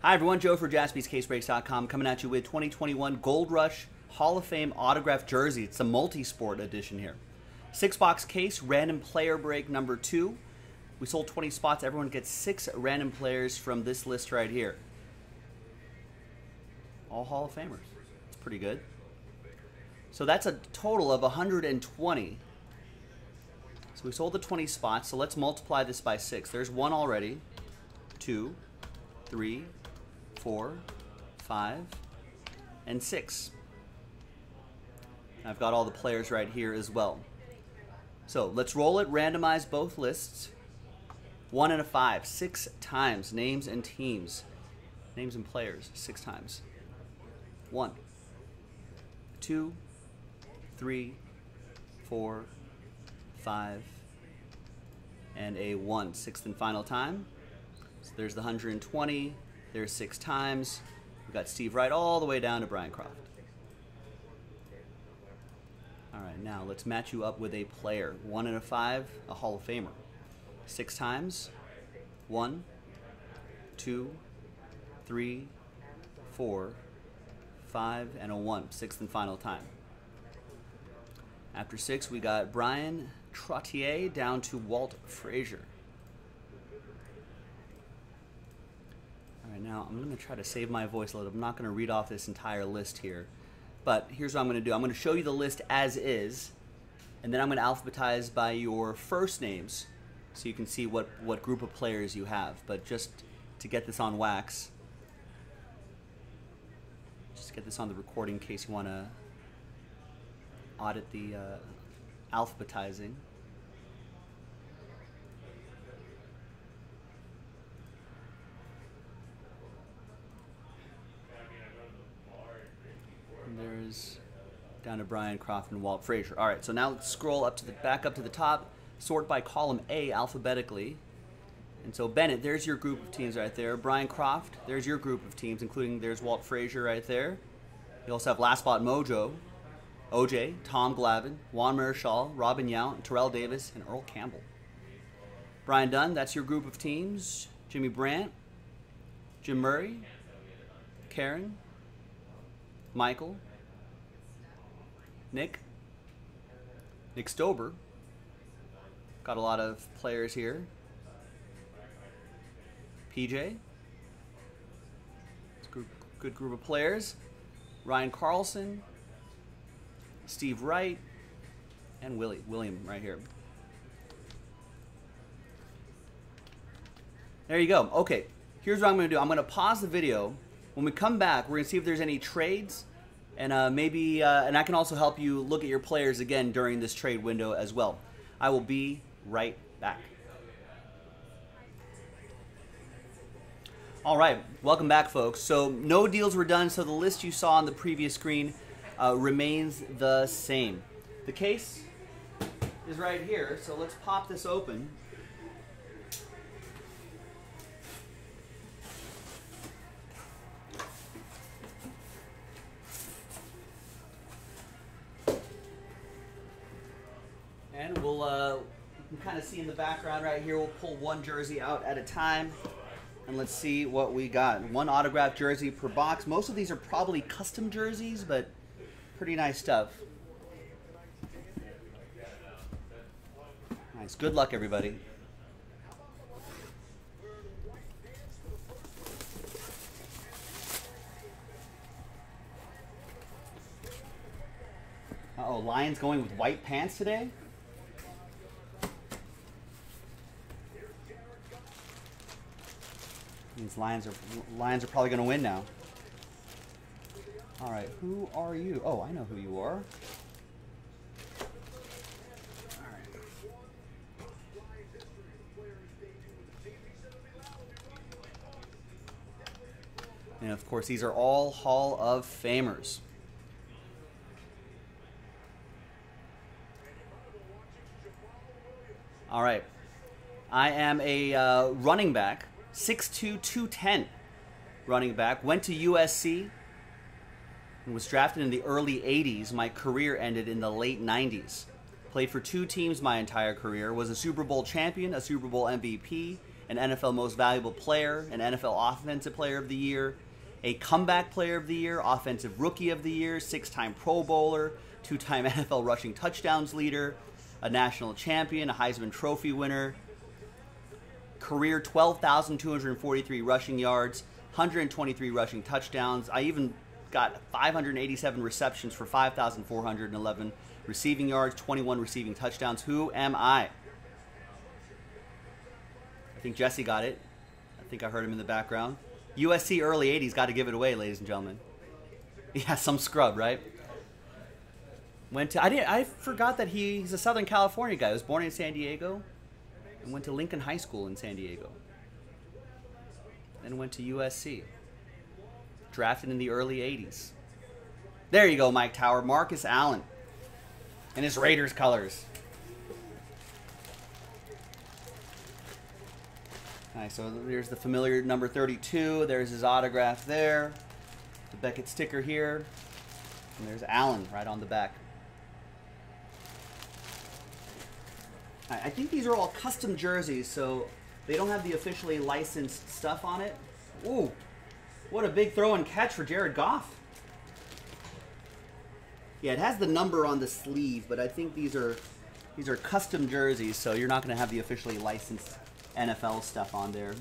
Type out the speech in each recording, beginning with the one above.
Hi, everyone. Joe for jaspyscasebreaks.com coming at you with 2021 Gold Rush Hall of Fame autographed jersey. It's a multi sport edition here. Six box case, random player break number two. We sold 20 spots. Everyone gets six random players from this list right here. All Hall of Famers. It's pretty good. So that's a total of 120. So we sold the 20 spots. So let's multiply this by six. There's one already, two, three, four, five, and six. I've got all the players right here as well. So let's roll it, randomize both lists. One and a five, six times, names and teams. Names and players, six times. One, two, three, four, five, and a one. Sixth and final time. So there's the 120. There's six times. We've got Steve Wright all the way down to Brian Croft. All right, now let's match you up with a player. One and a five, a Hall of Famer. Six times. One, two, three, four, five, and a one. Sixth and final time. After six, we got Bryan Trottier down to Walt Frazier. Right, now I'm going to try to save my voice a little. I'm not going to read off this entire list here. But here's what I'm going to do. I'm going to show you the list as is, and then I'm going to alphabetize by your first names so you can see what, what group of players you have. But just to get this on wax, just get this on the recording in case you want to audit the uh, alphabetizing. Down to Brian Croft and Walt Frazier. All right, so now let's scroll up to the back up to the top, sort by column A alphabetically. And so Bennett, there's your group of teams right there. Brian Croft, there's your group of teams, including there's Walt Frazier right there. You also have Last Spot Mojo, OJ, Tom Glavine, Juan Marichal, Robin Yount, Terrell Davis, and Earl Campbell. Brian Dunn, that's your group of teams. Jimmy Brandt, Jim Murray, Karen, Michael, Nick, Nick Stober. Got a lot of players here. PJ. It's a good group of players. Ryan Carlson, Steve Wright, and Willie William right here. There you go. Okay, here's what I'm going to do. I'm going to pause the video. When we come back, we're going to see if there's any trades, and uh, maybe, uh, and I can also help you look at your players again during this trade window as well. I will be right back. All right, welcome back, folks. So no deals were done, so the list you saw on the previous screen uh, remains the same. The case is right here, so let's pop this open. And we'll, uh, kind of see in the background right here, we'll pull one jersey out at a time. And let's see what we got. One autographed jersey per box. Most of these are probably custom jerseys, but pretty nice stuff. Nice. Good luck, everybody. Uh oh Lions going with white pants today? These Lions are Lions are probably going to win now. All right, who are you? Oh, I know who you are. And of course, these are all Hall of Famers. All right. I am a uh, running back 6'2", 210 running back. Went to USC and was drafted in the early 80s. My career ended in the late 90s. Played for two teams my entire career. Was a Super Bowl champion, a Super Bowl MVP, an NFL Most Valuable Player, an NFL Offensive Player of the Year, a Comeback Player of the Year, Offensive Rookie of the Year, six time Pro Bowler, two time NFL rushing touchdowns leader, a national champion, a Heisman Trophy winner, career 12,243 rushing yards, 123 rushing touchdowns. I even got 587 receptions for 5,411 receiving yards, 21 receiving touchdowns. Who am I? I think Jesse got it. I think I heard him in the background. USC early 80s got to give it away, ladies and gentlemen. Yeah, some scrub, right? Went to I didn't I forgot that he, he's a Southern California guy. He was born in San Diego and went to Lincoln High School in San Diego. Then went to USC. Drafted in the early 80s. There you go, Mike Tower. Marcus Allen in his Raiders colors. All right, So there's the familiar number 32. There's his autograph there. The Beckett sticker here. And there's Allen right on the back. I think these are all custom jerseys, so they don't have the officially licensed stuff on it. Ooh, what a big throw and catch for Jared Goff. Yeah, it has the number on the sleeve, but I think these are these are custom jerseys, so you're not going to have the officially licensed NFL stuff on there.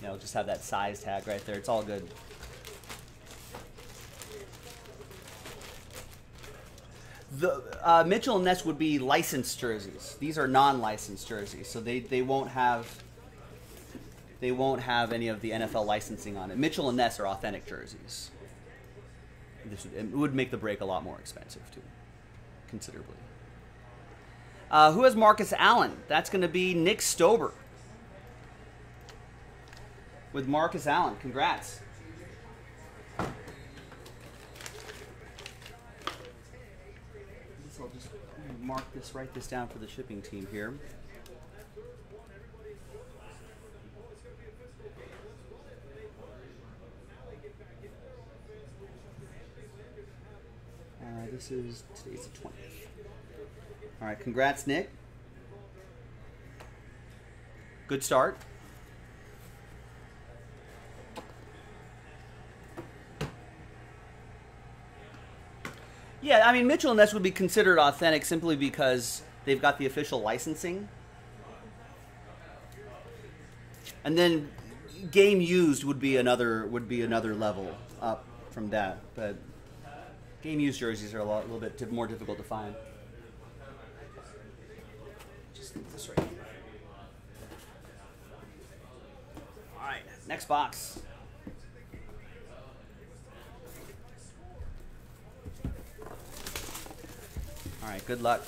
You know, just have that size tag right there. It's all good. The uh, Mitchell and Ness would be licensed jerseys. These are non-licensed jerseys, so they, they won't have they won't have any of the NFL licensing on it. Mitchell and Ness are authentic jerseys. This would, it would make the break a lot more expensive too, considerably. Uh, who has Marcus Allen? That's going to be Nick Stober. With Marcus Allen. Congrats. I'll just mark this, write this down for the shipping team here. Uh, this is today's the 20th. All right, congrats, Nick. Good start. Yeah, I mean Mitchell and Ness would be considered authentic simply because they've got the official licensing. And then game used would be another would be another level up from that, but game used jerseys are a, lot, a little bit more difficult to find. Just this right here. All right, next box. All right, good luck.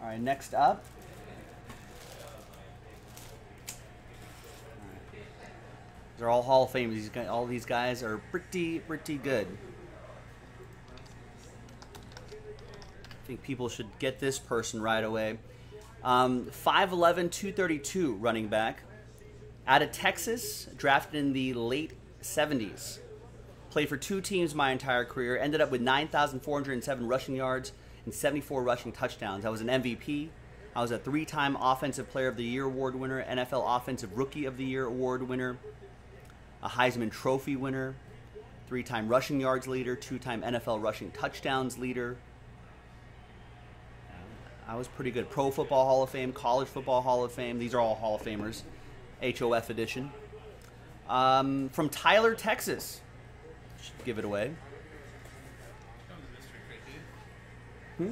All right, next up. They're all Hall of Fame. These guys, all these guys are pretty pretty good. I think people should get this person right away. Um, 5'11", 232 running back. Out of Texas, drafted in the late 70s. Played for two teams my entire career. Ended up with 9,407 rushing yards and 74 rushing touchdowns. I was an MVP. I was a three-time Offensive Player of the Year award winner, NFL Offensive Rookie of the Year award winner, a Heisman Trophy winner, three time rushing yards leader, two time NFL rushing touchdowns leader. I was pretty good. Pro Football Hall of Fame, College Football Hall of Fame. These are all Hall of Famers. HOF edition. Um, from Tyler, Texas. Should give it away. Hmm?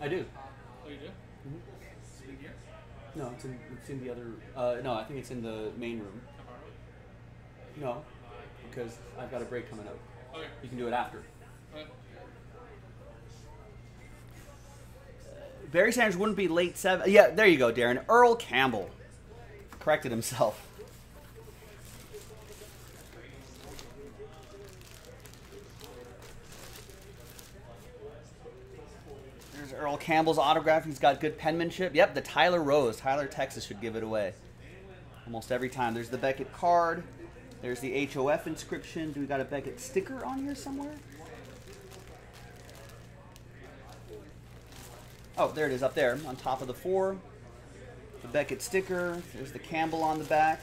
I do. Oh, you do? No, it's in, it's in the other. Uh, no, I think it's in the main room. No, because I've got a break coming up. Okay. You can do it after. Okay. Barry Sanders wouldn't be late seven. Yeah, there you go, Darren. Earl Campbell corrected himself. There's Earl Campbell's autograph. He's got good penmanship. Yep, the Tyler Rose. Tyler, Texas should give it away. Almost every time. There's the Beckett card. There's the HOF inscription. Do we got a Beckett sticker on here somewhere? Oh, there it is up there on top of the four. The Beckett sticker. There's the Campbell on the back.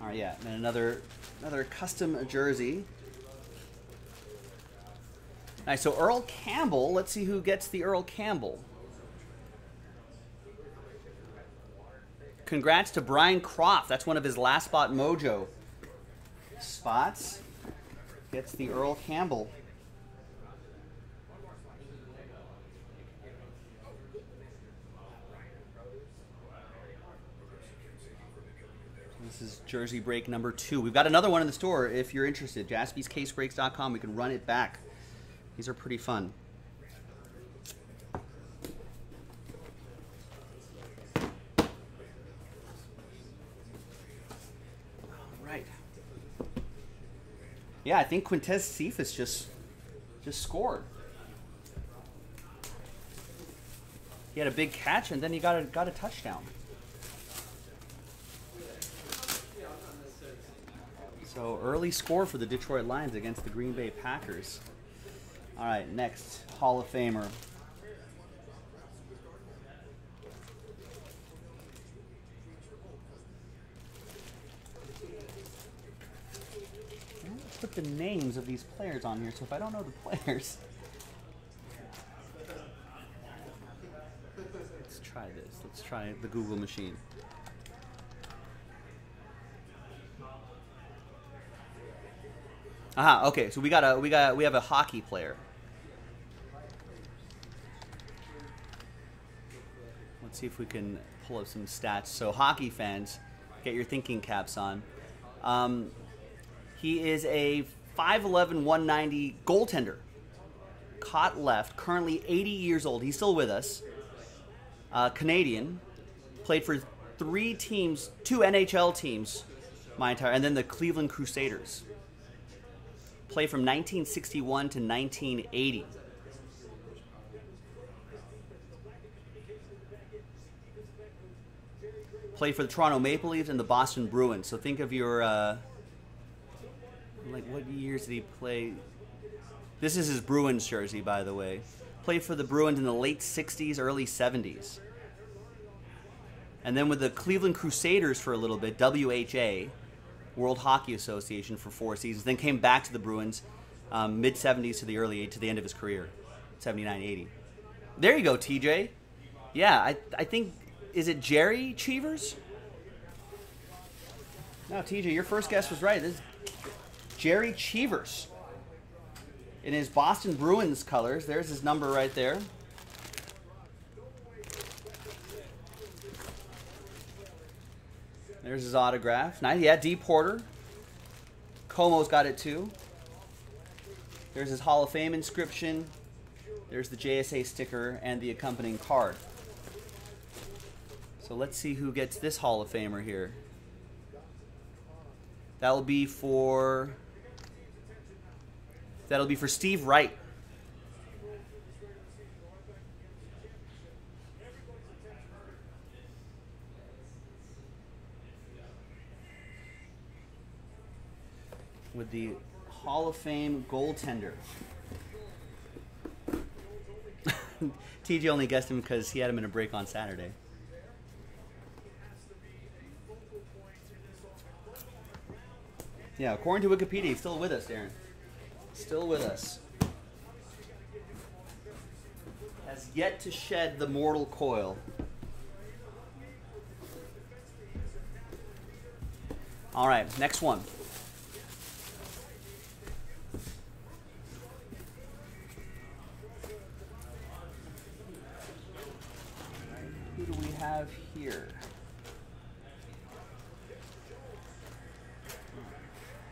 All right, yeah, and another another custom jersey. All right, So Earl Campbell. Let's see who gets the Earl Campbell. Congrats to Brian Croft. That's one of his last spot mojo spots. Gets the Earl Campbell. This is jersey break number two. We've got another one in the store if you're interested. JaspysCaseBreaks.com. We can run it back. These are pretty fun. Right. Yeah, I think Quintez Cephus just just scored. He had a big catch and then he got a got a touchdown. So early score for the Detroit Lions against the Green Bay Packers. All right, next Hall of Famer. Put the names of these players on here, so if I don't know the players, let's try this. Let's try the Google machine. Aha, okay, so we got a we got we have a hockey player. Let's see if we can pull up some stats. So hockey fans, get your thinking caps on. Um, he is a 5'11", 190 goaltender. Caught left, currently 80 years old. He's still with us. Uh, Canadian. Played for three teams, two NHL teams, my entire, and then the Cleveland Crusaders play from 1961 to 1980. Played for the Toronto Maple Leafs and the Boston Bruins. So think of your, uh, like, what years did he play? This is his Bruins jersey, by the way. Played for the Bruins in the late 60s, early 70s. And then with the Cleveland Crusaders for a little bit, WHA, World Hockey Association for four seasons, then came back to the Bruins um, mid 70s to the early to the end of his career, 79 80. There you go, TJ. Yeah, I, I think, is it Gerry Cheevers? No, TJ, your first guess was right. This is Gerry Cheevers. In his Boston Bruins colors, there's his number right there. There's his autograph. Nice. Yeah, D. Porter. Como's got it too. There's his Hall of Fame inscription. There's the JSA sticker and the accompanying card. So let's see who gets this Hall of Famer here. That'll be for That'll be for Steve Wright. With the Hall of Fame goaltender. TJ only guessed him because he had him in a break on Saturday. Yeah, according to Wikipedia, he's still with us, Darren. Still with us. Has yet to shed the mortal coil. All right, next one. Have here?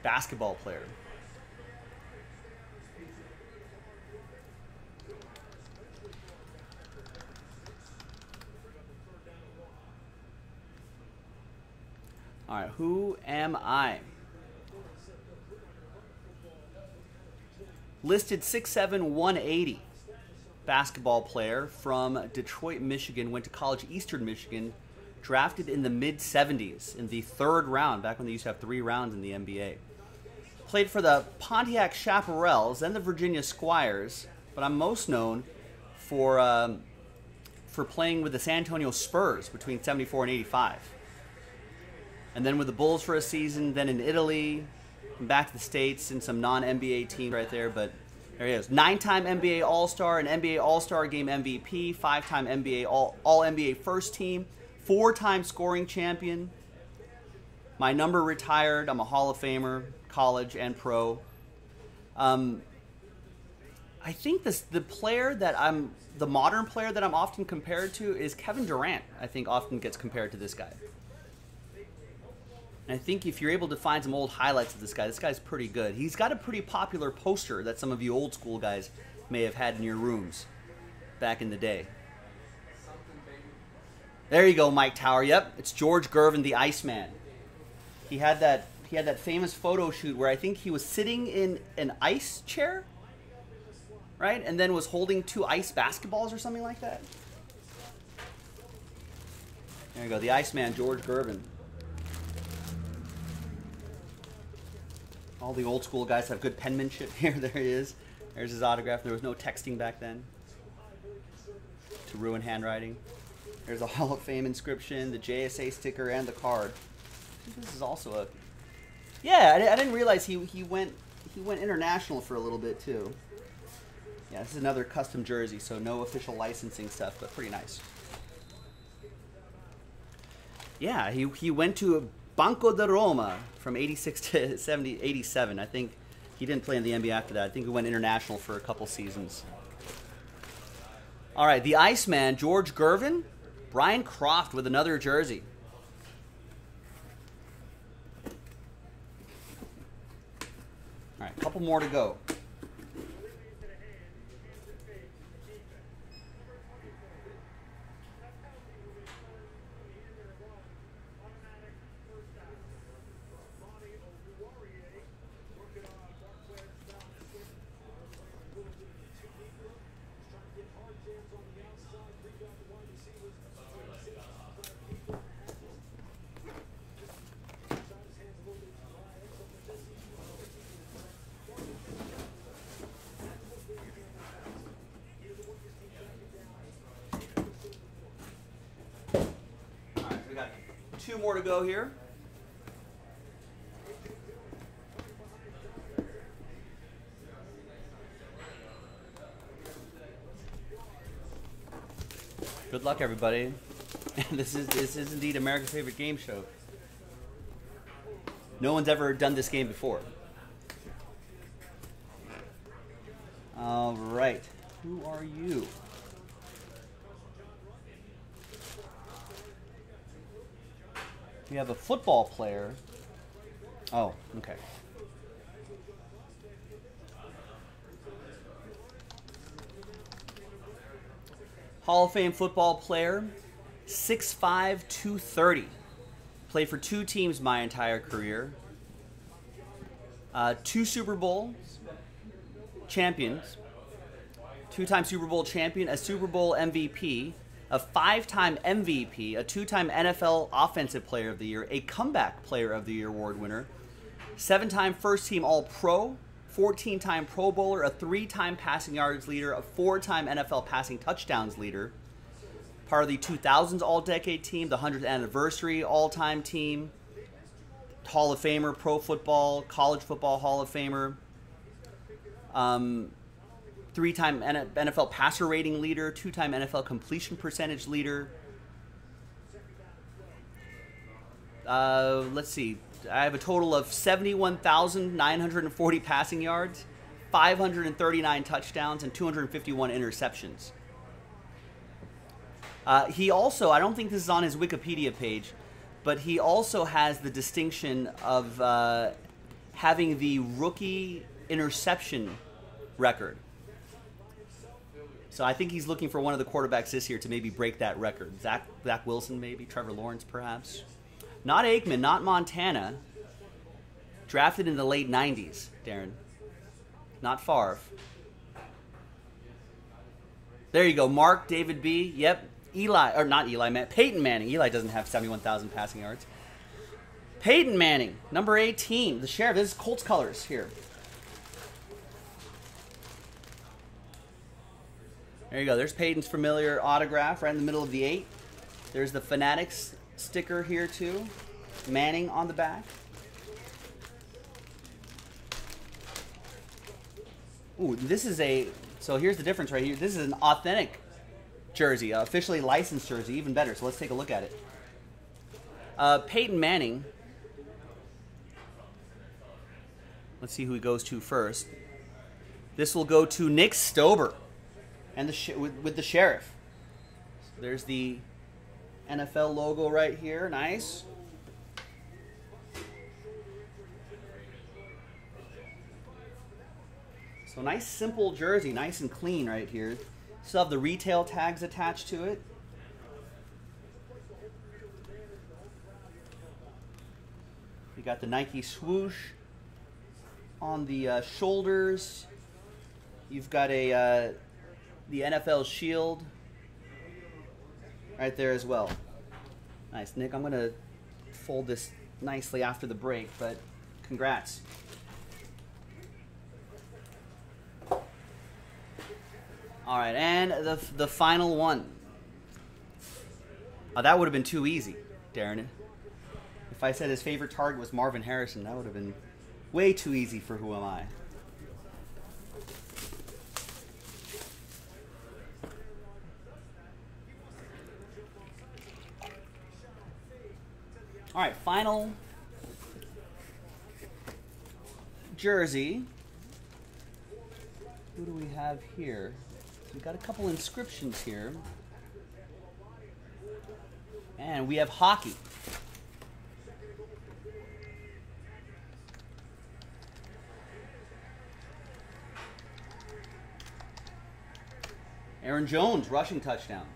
Basketball player. All right, who am I? Listed 6'7", 180. Basketball player from Detroit, Michigan, went to college Eastern Michigan, drafted in the mid 70s in the third round, back when they used to have three rounds in the NBA. Played for the Pontiac Chaparrals and the Virginia Squires, but I'm most known for um, for playing with the San Antonio Spurs between 74 and 85. And then with the Bulls for a season, then in Italy, back to the States in some non NBA teams right there. But there he is. Nine time NBA All Star, an NBA All Star game MVP, five time NBA All, All NBA first team, four time scoring champion. My number retired. I'm a Hall of Famer, college and pro. Um, I think this the player that I'm the modern player that I'm often compared to is Kevin Durant. I think often gets compared to this guy. And I think if you're able to find some old highlights of this guy, this guy's pretty good. He's got a pretty popular poster that some of you old school guys may have had in your rooms back in the day. There you go, Mike Tower. Yep, it's George Gervin, the Iceman. He had that he had that famous photo shoot where I think he was sitting in an ice chair, right, and then was holding two ice basketballs or something like that. There you go, the Iceman, George Gervin. All the old school guys have good penmanship. Here, there he is. There's his autograph. There was no texting back then to ruin handwriting. There's a Hall of Fame inscription, the JSA sticker, and the card. This is also a. Yeah, I, I didn't realize he he went he went international for a little bit too. Yeah, this is another custom jersey, so no official licensing stuff, but pretty nice. Yeah, he he went to Banco de Roma from 86 to 70, 87. I think he didn't play in the NBA after that. I think he went international for a couple seasons. All right, the Iceman, George Gervin, Brian Croft with another jersey. All right, a couple more to go. Two more to go here. Good luck, everybody. this is this is indeed America's favorite game show. No one's ever done this game before. All right. Who are you? We have a football player. Oh, okay. Hall of Fame football player, 6'5", 230. Played for two teams my entire career. Uh, two Super Bowl champions. Two-time Super Bowl champion, a Super Bowl MVP, a five time MVP, a two time NFL Offensive Player of the Year, a Comeback Player of the Year award winner, seven time first team All Pro, 14 time Pro Bowler, a three time passing yards leader, a four time NFL passing touchdowns leader, part of the 2000s All Decade team, the 100th anniversary All Time team, Hall of Famer, Pro Football, College Football Hall of Famer. Um, three time NFL passer rating leader, two time NFL completion percentage leader. Uh, let's see. I have a total of 71,940 passing yards, 539 touchdowns, and 251 interceptions. Uh, he also, I don't think this is on his Wikipedia page, but he also has the distinction of uh, having the rookie interception record. So I think he's looking for one of the quarterbacks this year to maybe break that record. Zach, Zach Wilson, maybe Trevor Lawrence, perhaps. Not Aikman, not Montana. Drafted in the late '90s, Darren. Not Favre. There you go. Mark, David B. Yep. Eli, or not Eli, Matt. Peyton Manning. Eli doesn't have 71,000 passing yards. Peyton Manning, number 18. The sheriff. This is Colts colors here. There you go. There's Peyton's familiar autograph right in the middle of the eight. There's the Fanatics sticker here too. Manning on the back. Ooh, this is a. So here's the difference right here. This is an authentic jersey, officially licensed jersey, even better. So let's take a look at it. Uh, Peyton Manning. Let's see who he goes to first. This will go to Nick Stober, and the sh- with, with the sheriff. So there's the NFL logo right here. Nice. So nice simple jersey, nice and clean right here. Still have the retail tags attached to it. You got the Nike swoosh on the uh, shoulders. You've got a uh, the NFL shield right there as well. Nice, Nick. I'm gonna fold this nicely after the break, but congrats. All right, and the the final one. Oh, that would have been too easy, Darren. If I said his favorite target was Marvin Harrison, that would have been way too easy for Who Am I. All right, final jersey. Who do we have here? We've got a couple inscriptions here. And we have hockey. Aaron Jones, rushing touchdown.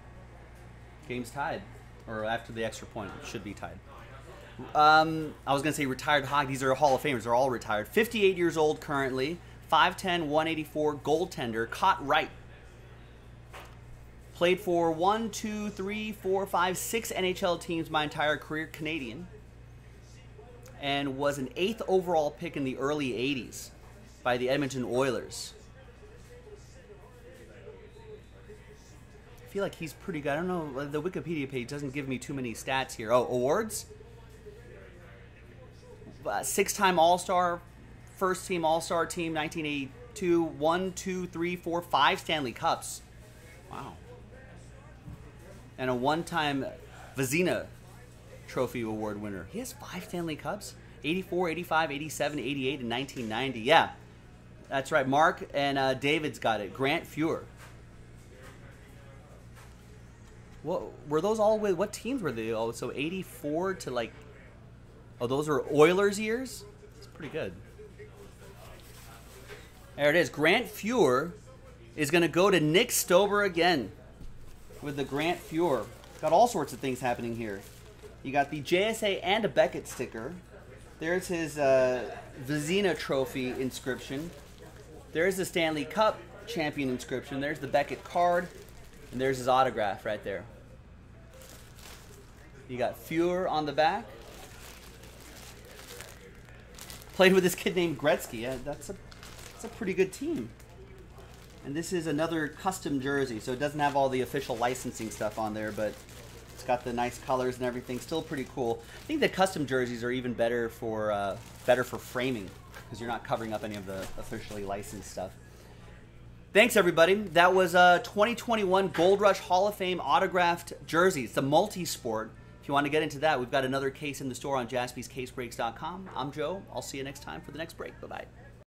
Game's tied. Or after the extra point, it should be tied. Um, I was going to say retired hockey. These are Hall of Famers. They're all retired. 58 years old currently. 5'10, 184, goaltender. Caught right. Played for one, two, three, four, five, six NHL teams my entire career, Canadian. And was an eighth overall pick in the early 80s by the Edmonton Oilers. I feel like he's pretty good. I don't know. The Wikipedia page doesn't give me too many stats here. Oh, awards? Uh, six time All Star, first team All Star team, 1982. One, two, three, four, five Stanley Cups. Wow. And a one time Vezina Trophy Award winner. He has five Stanley Cups 84, 85, 87, 88, and 1990. Yeah, that's right. Mark and uh, David's got it. Grant Fuhr. What were those all with? What teams were they? Oh, so 84 to like Oh, those are Oilers years? It's pretty good. There it is. Grant Fuhr is going to go to Nick Stober again with the Grant Fuhr. Got all sorts of things happening here. You got the JSA and a Beckett sticker. There's his uh, Vezina Trophy inscription. There's the Stanley Cup champion inscription. There's the Beckett card. And there's his autograph right there. You got Fuhr on the back played with this kid named Gretzky. Yeah, that's a that's a pretty good team. And this is another custom jersey, so it doesn't have all the official licensing stuff on there, but it's got the nice colors and everything. Still pretty cool. I think the custom jerseys are even better for uh, better for framing because you're not covering up any of the officially licensed stuff. Thanks, everybody. That was a uh, 2021 Gold Rush Hall of Fame autographed jersey. It's a multi-sport you want to get into that, we've got another case in the store on jaspyscasebreaks.com. I'm Joe. I'll see you next time for the next break. Bye bye.